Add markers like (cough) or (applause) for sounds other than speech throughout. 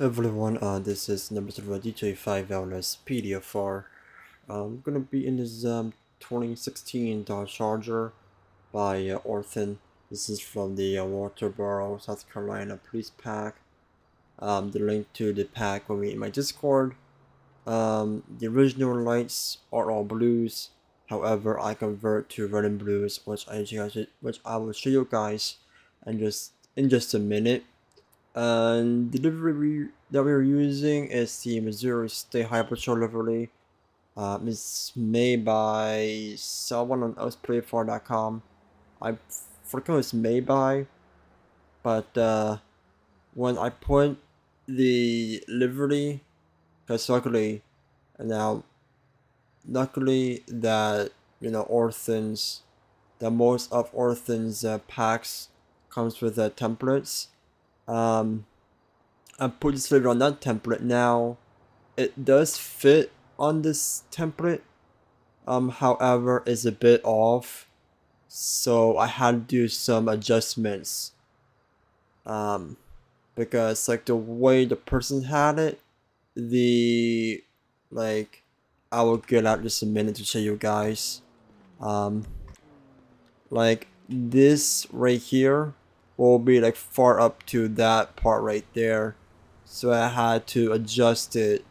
everyone, uh, this is number three DJ 5 LSPDFR. I'm gonna be in this um, 2016 Dodge Charger by uh. This is from the uh, Walterboro, South Carolina police pack. Um, the link to the pack will be in my Discord. Um, the original lights are all blues. However, I convert to red and blues, which I which I will show you guys, and just in just a minute. And the livery that we're using is the Missouri State Patrol livery. Um, it's made by someone on usplayfar.com. I forgot it's made by, but uh, when I put the livery, because luckily, and now, luckily that you know Orthon's, that most of Orthon's uh, packs comes with uh, templates um, I put this flavor on that template now. It does fit on this template. Um, however, it's a bit off. So I had to do some adjustments. Um, because like the way the person had it, the like I will get out just a minute to show you guys. Um, like this right here will be like far up to that part right there. So I had to adjust it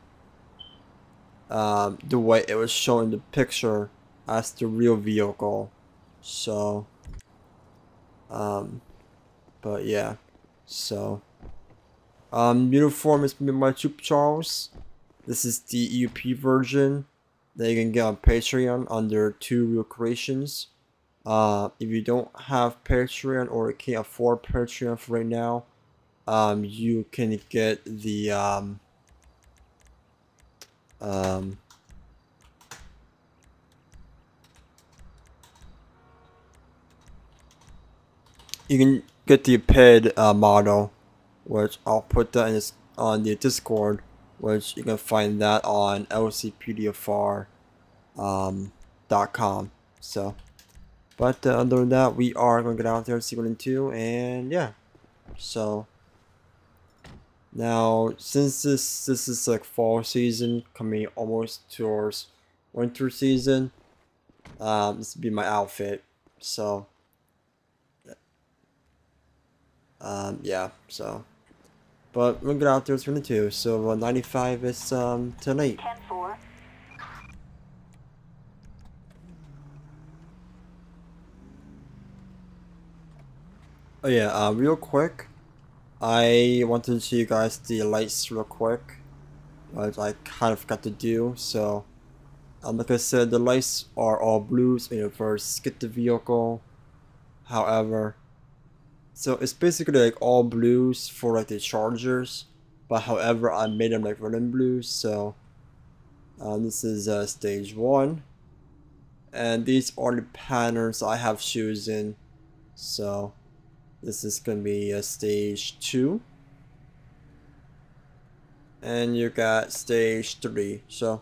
um, the way it was shown in the picture as the real vehicle. So um, but yeah so um, uniform is made by Troop Charles. This is the EUP version that you can get on Patreon under two real creations uh, if you don't have Patreon or can't afford Patreon for right now, um, you can get the um, um, you can get the paid uh, model, which I'll put that in this, on the Discord, which you can find that on lcpdfr.com. Um, so. But uh, other than that, we are going to get out there and see what into, and yeah. So now, since this this is like fall season coming almost towards winter season, um, this would be my outfit. So um, yeah. So, but we'll get out there. It's 22. So uh, 95 is um tonight. 10 4. Oh yeah, uh, real quick, I wanted to show you guys the lights real quick, which I kind of forgot to do, so um, like I said, the lights are all blues you first get the vehicle, however, so it's basically like all blues for like the chargers, but however I made them like red and blue, so um, this is uh, stage 1, and these are the patterns I have chosen, so this is going to be a stage 2. And you got stage 3. So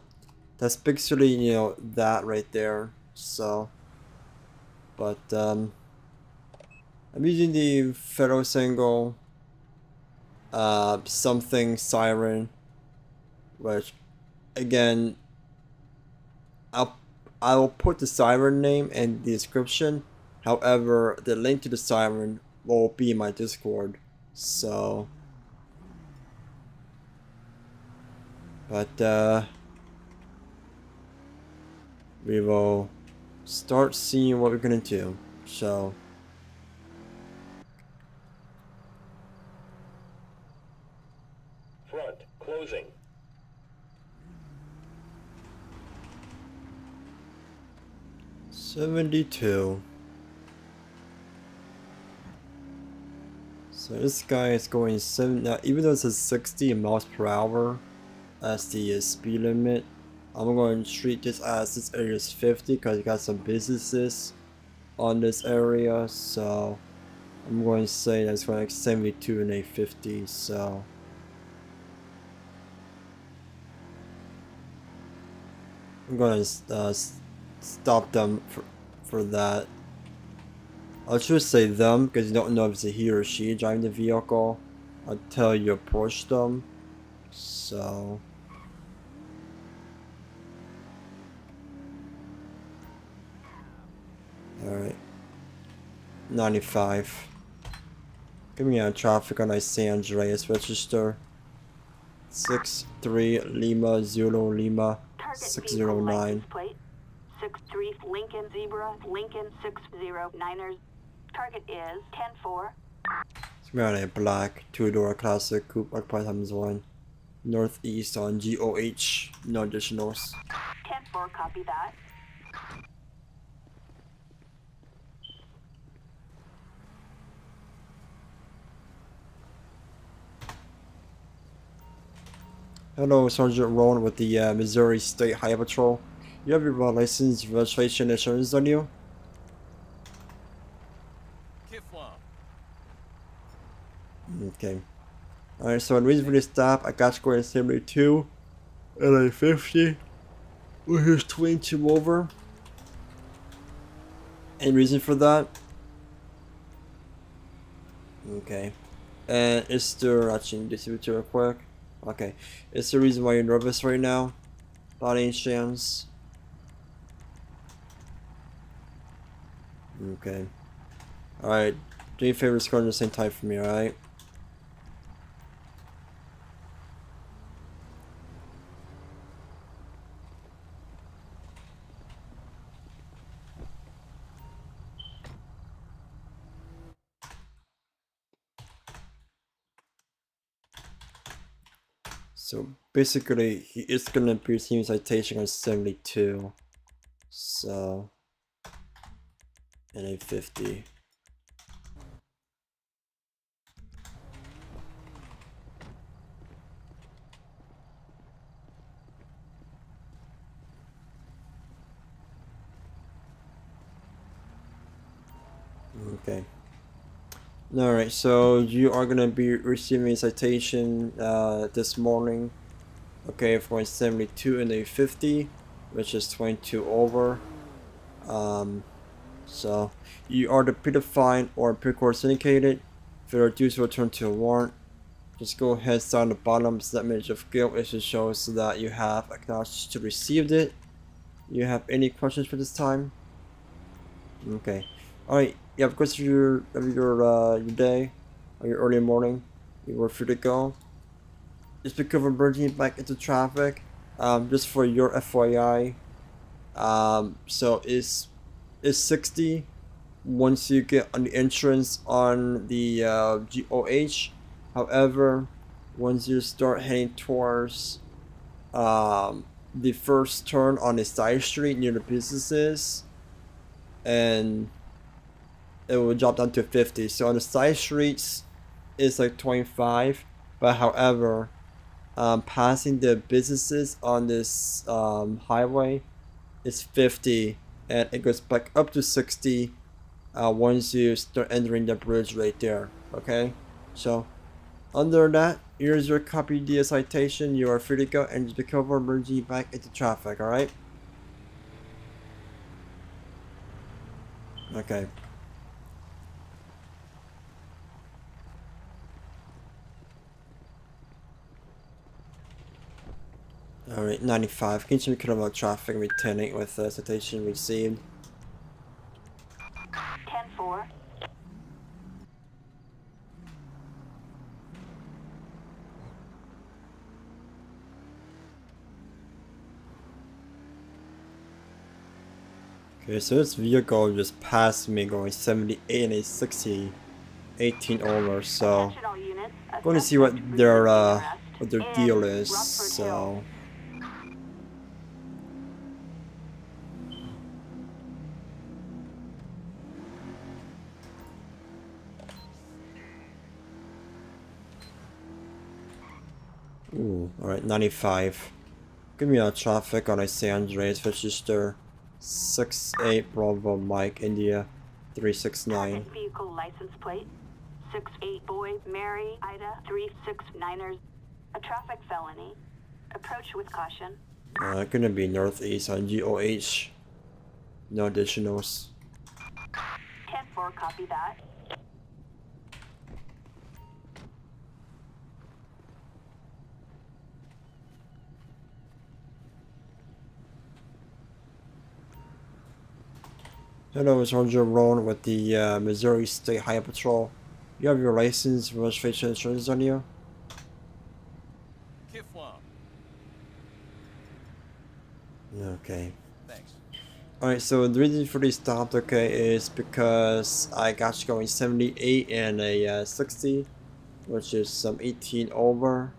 that's basically, you know, that right there. So, but um, I'm using the Federal Signal uh, something siren, which again, I'll I will put the siren name in the description. However, the link to the siren will be my Discord. So, but uh, we will start seeing what we're gonna do. So. Front closing. Seventy-two. So this guy is going 7, now even though it says 60 miles per hour as the uh, speed limit, I'm going to treat this as this area is 50 because you got some businesses on this area, so I'm going to say that's going like 72 and a 50, so. I'm going to uh, stop them for, for that. I'll just say them because you don't know if it's a he or she driving the vehicle until you approach them. So Alright. 95. Give me a traffic on San Andreas register. 63 Lima Zulu Lima 609. Plate 63 Lincoln Zebra Lincoln 609ers. Target is 104. So we got a black two-door classic coupe occupied times one. Northeast on GOH, no additionals. 104, copy that. Hello, Sergeant Rohn with the uh, Missouri State Highway Patrol. You have your uh, license, registration, insurance on you? Okay. Alright, so in this stop, I got scored in 72 and a 50. Well, here's 22 over. Any reason for that? Okay. And is there actually this real quick? Okay. Is the reason why you're nervous right now? About any chance? Okay. Alright. Do me a favor, score the same time for me, alright? So basically, he is gonna be receiving citation on 72. So, and a 50. Okay. Alright, so you are gonna be receiving a citation uh, this morning, okay, for 72 and a 50, which is 22 over. Um, so, you are the predefined or pre-course syndicated. If you refuse to return to a warrant, just go ahead sign the bottom statement of guilt. It should show so that you have acknowledged to received it. You have any questions for this time? Okay. Alright, yeah, of course, your your uh, your day or your early morning, you were free to go. Just because of merging back into traffic, um, just for your FYI. Um, so it's, is 60 once you get on the entrance on the uh, GOH. However, once you start heading towards um, the first turn on the side street near the businesses, and it will drop down to 50. So on the side streets, it's like 25. But however, um, passing the businesses on this um, highway is 50. And it goes back up to 60 uh, once you start entering the bridge right there. Okay? So under that, here's your copy the citation. You are free to go and recover emergency back into traffic. Alright? Okay. Alright, 95. Can you check about traffic returning with the citation received? 10-4. Okay, so this vehicle just passed me going 78 and a 60, 18 over, so I'm going to see what their uh what their deal is, so alright, 95. Give me a traffic on a San Andreas register. 68 Bravo Mike India 369. Vehicle license plate 68 Boy Mary Ida 369ers. A traffic felony. Approach with caution. Uh, gonna be northeast on GOH. No additionals. 10-4, copy that. Hello, it's Roger Rohn with the uh, Missouri State Highway Patrol. You have your license, registration, insurance on you? Kiflam. Okay. Thanks. Alright, so the reason for this stop, okay, is because I got you going 78 and a uh, 60, which is some 18 over.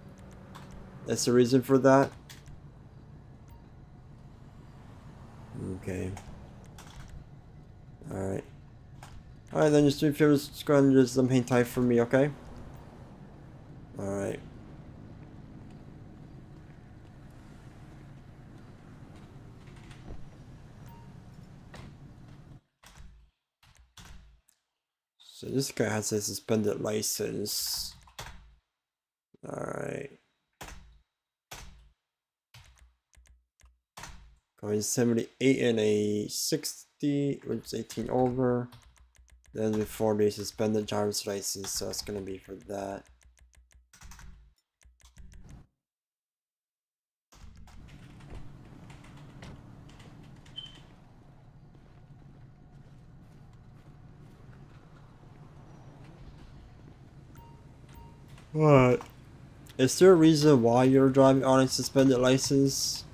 That's the reason for that. Okay. Alright. Alright, then just do me a favor, just go and just for me, okay? Alright. So this guy has a suspended license. Alright. Going 78 and a 60, which is 18 over. Then before they suspend the driver's license, so it's gonna be for that. What? Is there a reason why you're driving on a suspended license?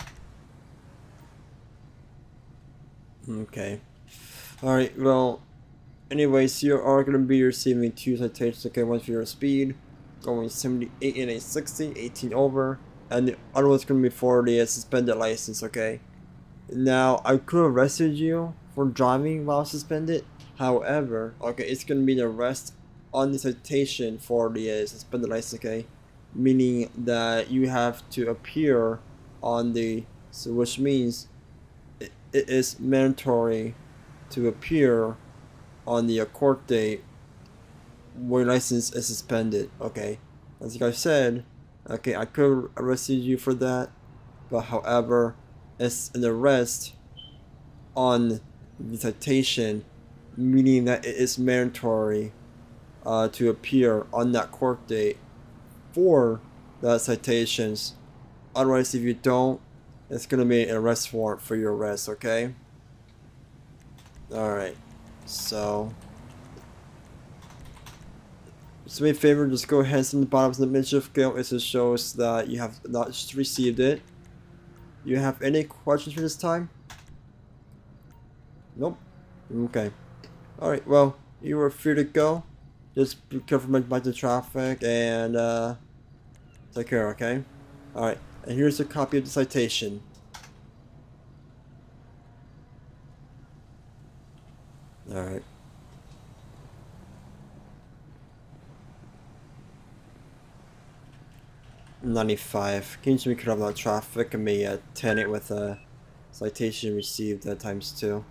Okay. Alright, well, anyways, you are going to be receiving two citations, okay, one for your speed, going 78 in a 60, 18 over, and the other one's going to be for the suspended license, okay? Now, I could have arrested you for driving while suspended, however, okay, it's going to be the arrest on the citation for the uh, suspended license, okay? Meaning that you have to appear on the, so which means it, it is mandatory to appear on the court date when your license is suspended, okay? As like I said, okay, I could arrest you for that, but however, it's an arrest on the citation, meaning that it is mandatory uh, to appear on that court date for the citations. Otherwise, if you don't, it's gonna be an arrest warrant for your arrest, okay? Alright, so. Just me a favor, just go ahead and send the bottom of the midship scale. It just shows that you have not received it. You have any questions for this time? Nope. Okay. Alright, well, you are free to go. Just be careful about the traffic and uh, take care, okay? Alright, and here's a copy of the citation. Alright. Ninety-five. Can you careful about traffic and may uh, 10 it with a citation received at times two.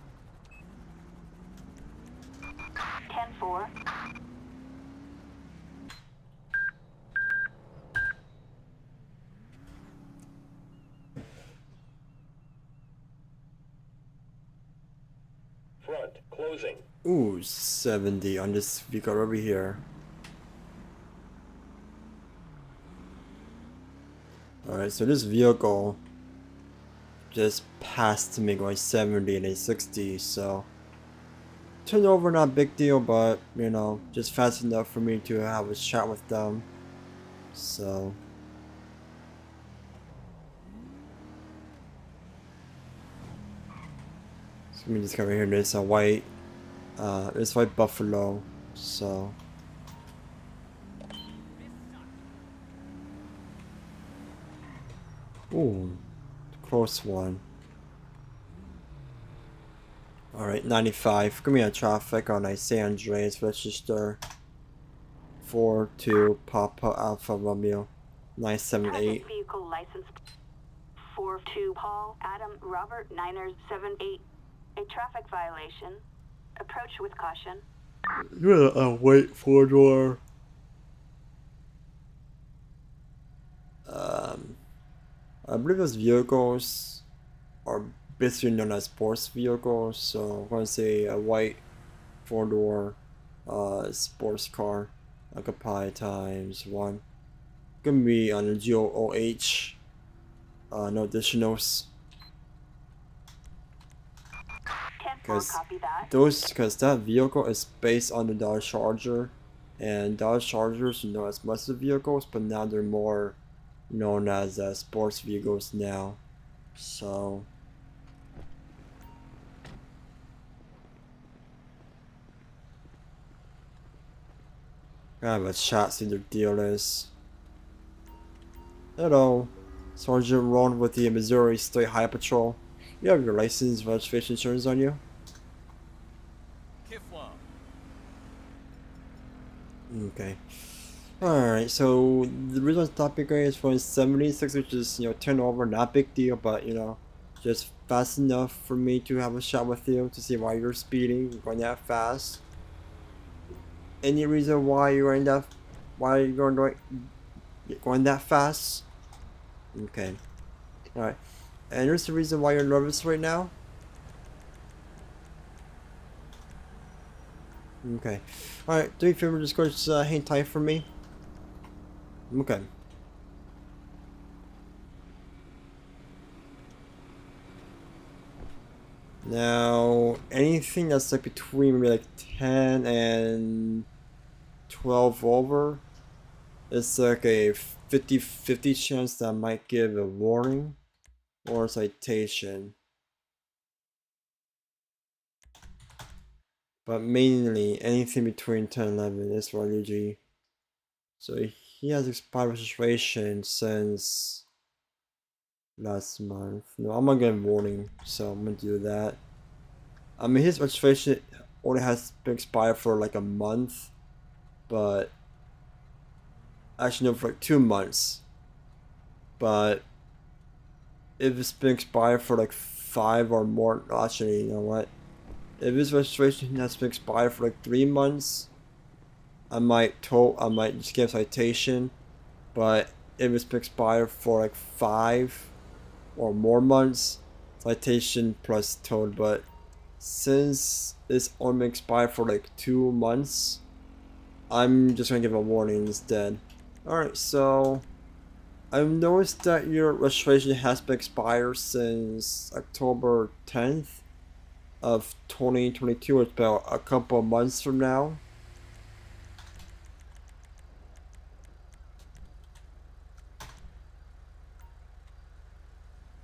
10-4. Front, closing. Ooh, 70 on this vehicle over here. Alright, so this vehicle just passed me going 70 and a 60, so turnover not big deal, but you know, just fast enough for me to have a chat with them. So let me just come over here. There's a white, uh, there's white buffalo. So ooh, close one. Alright, 95. Give me a traffic on a San Andreas register. 4-2 Papa Alpha Romeo 978. Present vehicle license 4-2 Paul Adam Robert Niners 78. A traffic violation. Approach with caution. You're a white four door. Um, I believe those vehicles are basically known as sports vehicles. So I'm gonna say a white four door uh, sports car, like a pi times one. Gonna be on the GOOH. Uh, no additionals. Because that. those because that vehicle is based on the Dodge Charger, and Dodge Chargers you know as muscle vehicles, but now they're more known as uh, sports vehicles now. So. I have a chat see the deal is. Hello, Sergeant Rohn with the Missouri State Highway Patrol. You have your license, registration, insurance on you? Okay. Alright, so the reason the topic is for 76, which is, you know, 10 over, not big deal, but, you know, just fast enough for me to have a shot with you to see why you're speeding, going that fast. Any reason why you're going that, why you're going, going that fast? Okay. Alright. And here's the reason why you're nervous right now? Okay. Alright, do you favor just go uh, hang tight for me? Okay. Now, anything that's like between maybe like 10 and 12 over, it's like a 50-50 chance that I might give a warning or a citation. But mainly anything between 10 and 11 is what I usually. So he has expired registration since last month. No, I'm gonna get a warning, so I'm gonna do that. I mean, his registration only has been expired for like a month, but actually no, for like two months. But if it's been expired for like five or more, actually, you know what? If this registration has been expired for like three months, I might tow, I might just give a citation. But if it's been expired for like five or more months, citation plus towed. But since it's only expired for like two months, I'm just gonna give a warning instead. Alright, so I've noticed that your registration has been expired since October 10th of 2022. It's about a couple of months from now.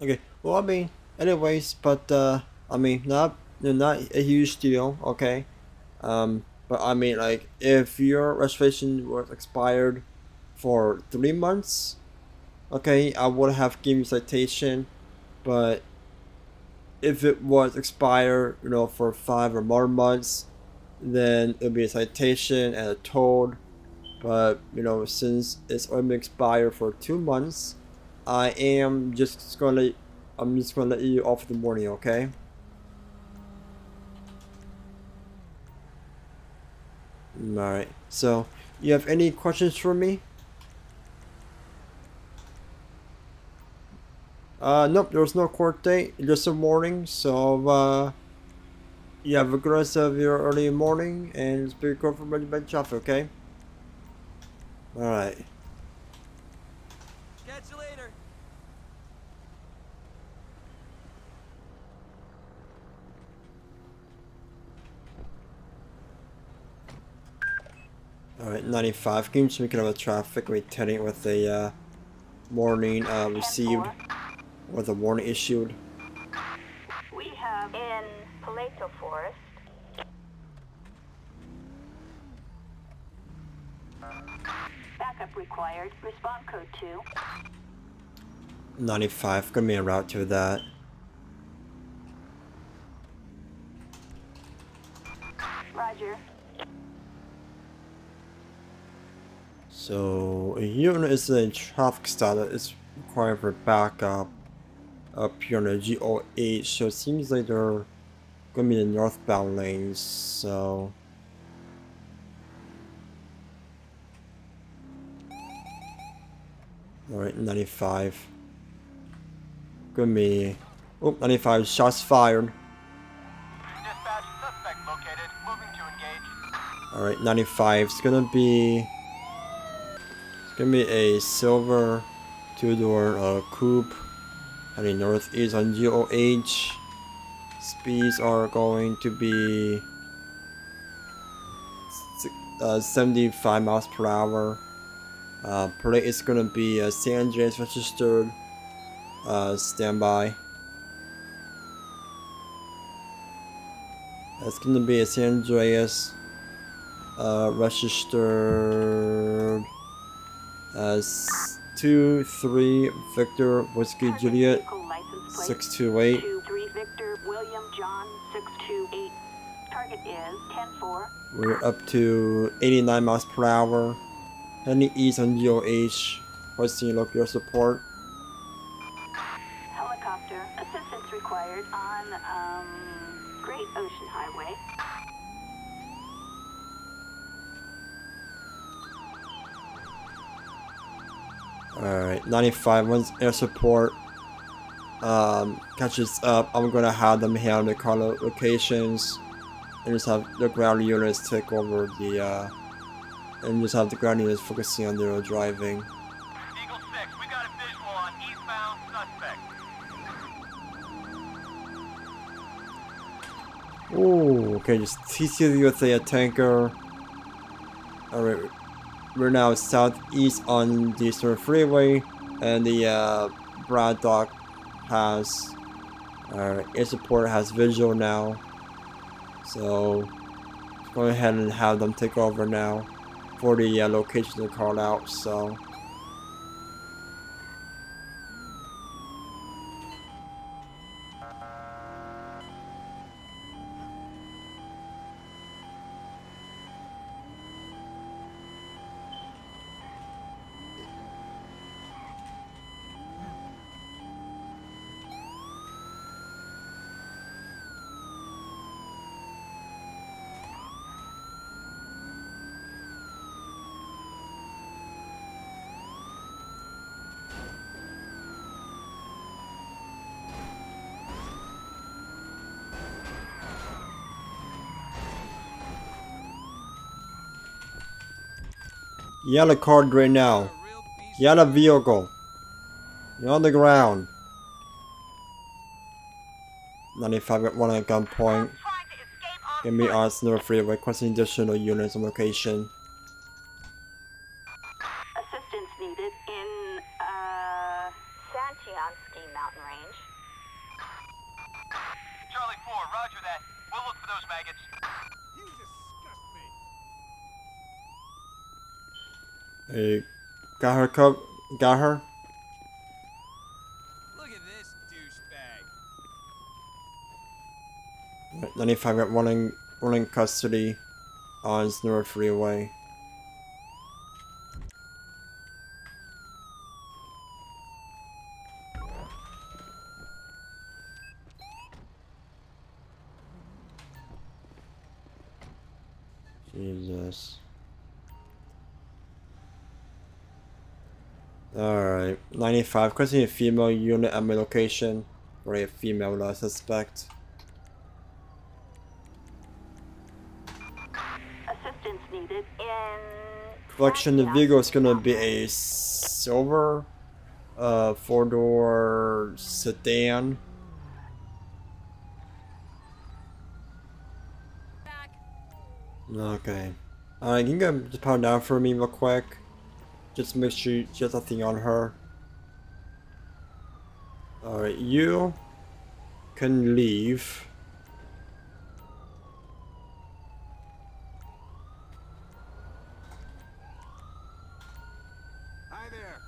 Okay, well, I mean, anyways, but, uh, I mean, not, not a huge deal, okay? Um, but I mean, like, if your registration was expired for three months, okay, I would have given you citation, but if it was expired, you know, for five or more months, then it'll be a citation and a toll. But you know, since it's only expired for two months, I am just gonna I'm just gonna let you off the morning, okay? Alright, so you have any questions for me? Uh, nope, there was no court date, just a morning, so, uh, you have a good rest of your early morning, and it's pretty cool for my bed traffic, okay? Alright. Catch you later. Alright, 95. Can you just make another traffic returning with a uh, warning uh, received 10-4. Or the warning issued? We have in Paleto Forest. Backup required. Respond code 2. 95. Gonna be a route to that. Roger. So, a unit is in traffic status. It's required for backup up here on the GO8. So, it seems like they're gonna be the northbound lanes. So, Alright, 95. Gonna be. Oh, 95. Shots fired. Dispatch, suspect located. Moving to engage. Alright, 95. It's gonna be. It's gonna be a silver two door uh, coupe heading northeast on GOH. Speeds are going to be uh, 75 miles per hour. Uh, plate is going to be a San Andreas registered uh, standby. It's going to be a San Andreas uh, registered as 2 3 Victor Whiskey Juliet 628. 2 3 Victor William John 628. Target is 10 4. We're up to 89 miles per hour. Heading east on GOH. Requesting local support. Helicopter assistance required on um, Great Ocean Highway. Alright, 95 once air support um, catches up, I'm gonna have them handle the car locations and just have the ground units take over the uh, and just have the ground units focusing on their driving. Eagle 6, we got a visual on eastbound suspect. Ooh, okay, just TC with a tanker. Alright, we're now southeast on the Eastern Freeway, and the uh, Braddock has our air support has visual now. So go ahead and have them take over now for the uh, location they called out. So. Yellow card right now. Yellow vehicle. You're on the ground. 95 at one at gunpoint. Give me Arsenal freeway, requesting additional units on location. Assistance needed in uh, San Chianski Mountain Range. Charlie 4, roger that. We'll look for those maggots. Hey, got her cup? Got her? Look at this douchebag. 95 at one in, one in custody oh, on North Freeway. Jesus. Alright, 95. Requesting a female unit at my location. Or a female uh, suspect. Assistance needed in. Collection the vehicle is gonna be a silver uh, four door sedan. Okay. Uh, can you go just pound down for me real quick? Just make sure she has nothing on her. Alright, you can leave. Hi there.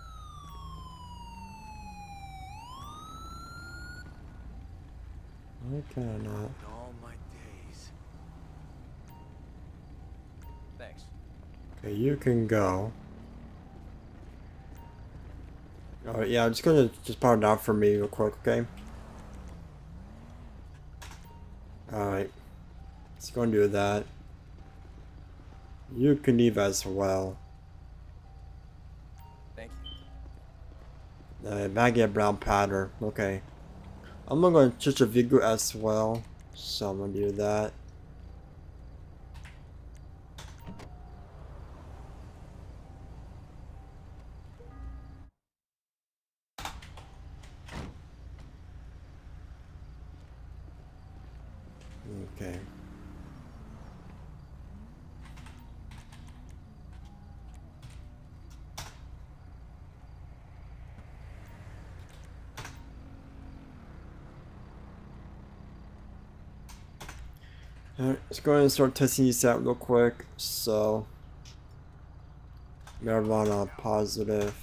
I cannot. All my days. Thanks. Okay, you can go. Yeah, I'm just gonna just pound down for me real quick, okay? Alright. Let's go and do that. You can leave as well. Thank you. Uh, Maggie brown powder. Okay. I'm gonna touch a Vigo as well. So I'm gonna do that. Okay. Let's go ahead and start testing these out real quick. So, marijuana positive.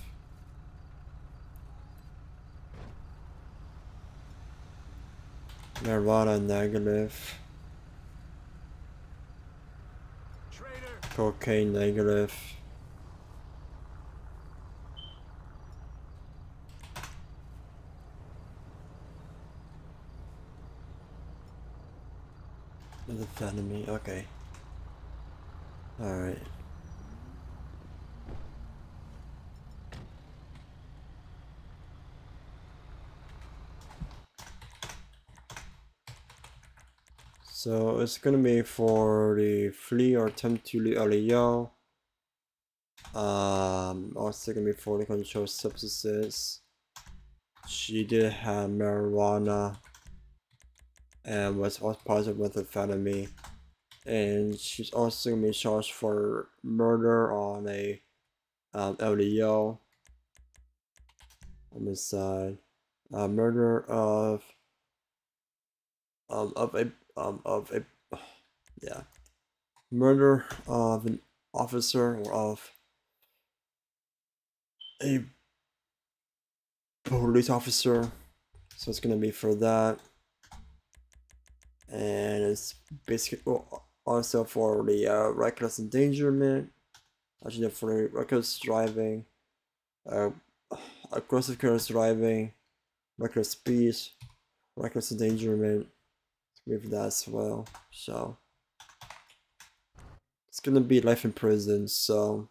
Marijuana negative. Cocaine negative. Methamphetamine, okay. Alright. So it's gonna be for the flee or attempt to. Um, also gonna be for the controlled substances. She did have marijuana and was also positive with methamphetamine. And she's also gonna be charged for murder on a um, LEO. Homicide. Uh, murder of um, of a um, of a (sighs) yeah murder of an officer or of a police officer. So it's gonna be for that. And it's basically also for the uh, reckless endangerment. Actually for reckless driving uh, (sighs) aggressive careless driving reckless speed reckless endangerment with that as well. So it's gonna be life in prison. So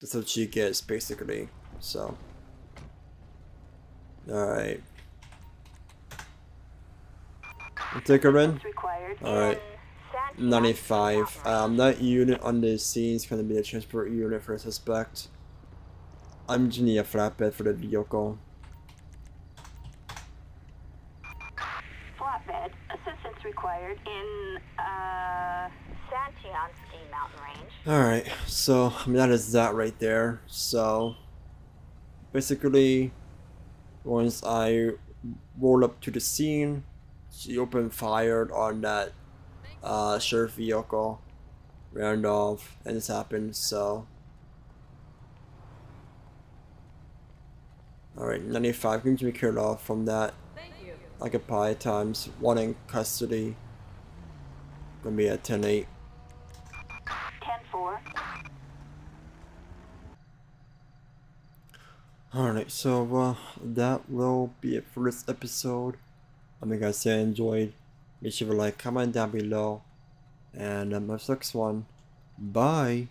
that's what she gets basically. So all right. I'll Take her in. San Juan 95. Mountain Um, that unit on the scene is gonna be the transport unit for a suspect. I'm engineer flatbed for the vehicle. Flatbed. Required in uh, Ski Mountain Range. Alright, so I mean, that is that right there. So basically, once I rolled up to the scene, she opened fire on that uh, sheriff vehicle, ran off, and this happened. So, alright, 95 going to be cleared off from that. Occupy times one in custody. Gonna be at 10 8. 10-4. Alright, so uh, that will be it for this episode. I hope you guys enjoyed. Make sure to like, comment down below. And um, next one. Bye.